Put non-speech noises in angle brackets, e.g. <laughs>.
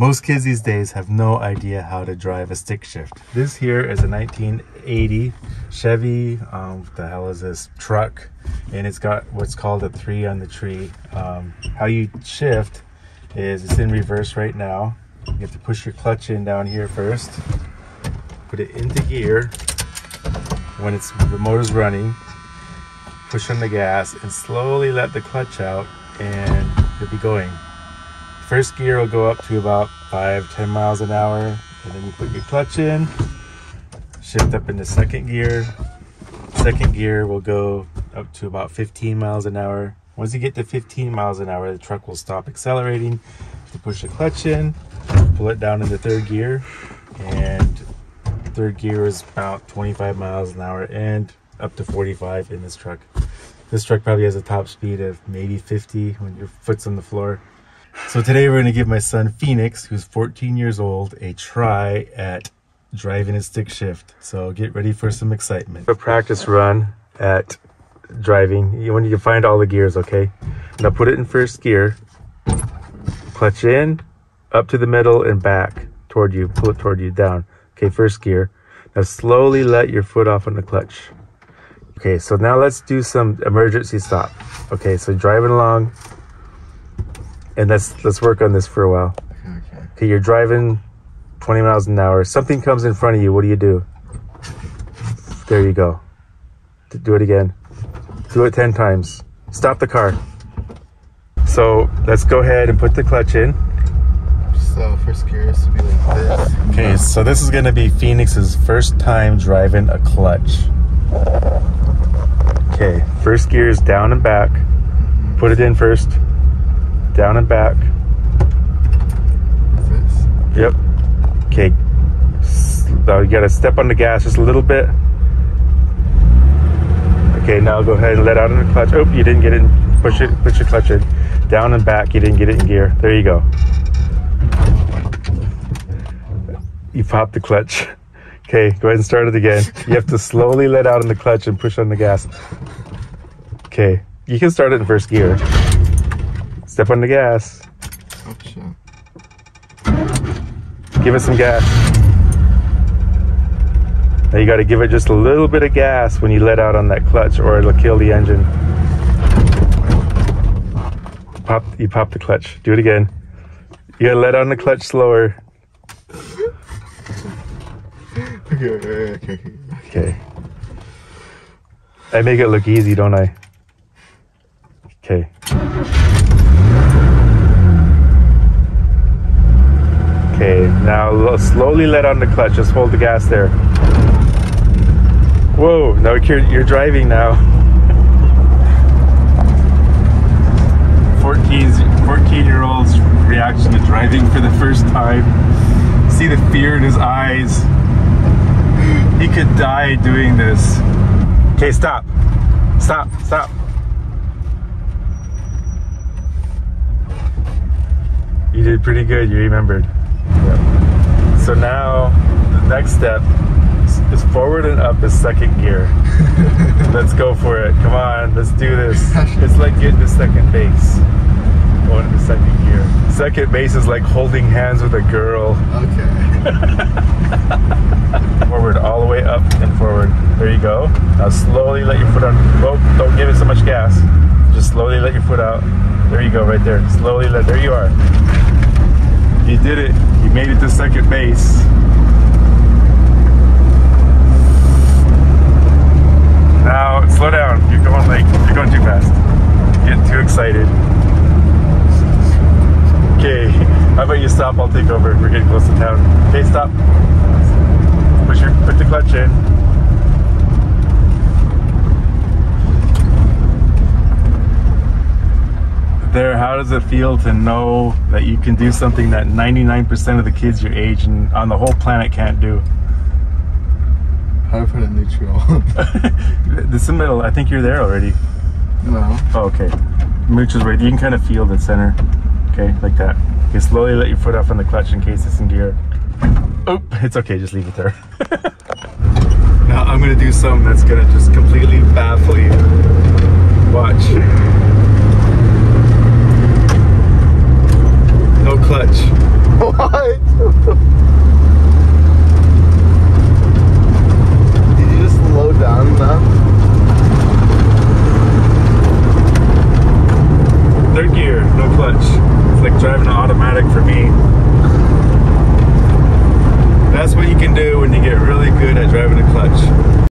Most kids these days have no idea how to drive a stick shift. This here is a 1980 Chevy, um, what the hell is this, truck. And it's got what's called a three on the tree. Um, how you shift is it's in reverse right now. You have to push your clutch in down here first. Put it into gear. When it's the motor's running, push on the gas and slowly let the clutch out and you'll be going. First gear will go up to about five, 10 miles an hour. And then you put your clutch in, shift up into second gear. Second gear will go up to about 15 miles an hour. Once you get to 15 miles an hour, the truck will stop accelerating. You push the clutch in, pull it down into third gear, and third gear is about 25 miles an hour and up to 45 in this truck. This truck probably has a top speed of maybe 50 when your foot's on the floor. So today we're going to give my son Phoenix, who's 14 years old, a try at driving a stick shift. So get ready for some excitement. A practice run at driving when you find all the gears, okay? Now put it in first gear, clutch in, up to the middle and back toward you, pull it toward you down. Okay, first gear. Now slowly let your foot off on the clutch. Okay, so now let's do some emergency stop. Okay, so driving along, and let's let's work on this for a while. Okay. Okay, you're driving 20 miles an hour. Something comes in front of you. What do you do? There you go. Do it again. Do it 10 times. Stop the car. So let's go ahead and put the clutch in. So first gear is to be like this. Okay, so this is gonna be Phoenix's first time driving a clutch. Okay, first gear is down and back. Put it in first. Down and back. Yep. Okay. Now you gotta step on the gas just a little bit. Okay, now go ahead and let out on the clutch. Oh, you didn't get it. Push it. Push your clutch in. Down and back. You didn't get it in gear. There you go. You popped the clutch. Okay, go ahead and start it again. You have to <laughs> slowly let out on the clutch and push on the gas. Okay, you can start it in first gear. Step on the gas. Give it some gas. Now you got to give it just a little bit of gas when you let out on that clutch or it'll kill the engine. Pop, you pop the clutch. Do it again. You got to let on the clutch slower. okay, Okay, okay, okay. I make it look easy, don't I? Okay. Okay, now slowly let on the clutch. Just hold the gas there. Whoa, now you're, you're driving now. 14, 14 year old's reaction to driving for the first time. See the fear in his eyes. He could die doing this. Okay, stop. Stop, stop. You did pretty good, you remembered. Yep. So now, the next step is forward and up is second gear. <laughs> let's go for it. Come on, let's do this. It's like getting to second base. Going into second gear. Second base is like holding hands with a girl. Okay. <laughs> forward, all the way up and forward. There you go. Now slowly let your foot on. Oh, don't give it so much gas. Just slowly let your foot out. There you go, right there. Slowly let. There you are. You did it. You made it to second base. Now slow down. You're going like you're going too fast. Getting too excited. Okay, <laughs> how about you stop? I'll take over. We're getting close to town. Okay, stop. Push your put the clutch in. There, how does it feel to know that you can do something that 99% of the kids your age and on the whole planet can't do? How to put a neutral? this is the middle. I think you're there already. No. Oh, okay. Is right. You can kind of feel the center. Okay, like that. Okay, slowly let your foot off on the clutch in case it's in gear. Oh, it's okay, just leave it there. <laughs> now I'm gonna do something that's gonna just completely baffle you. Watch. No clutch. What? Did you just slow down enough? Third gear, no clutch. It's like driving an automatic for me. That's what you can do when you get really good at driving a clutch.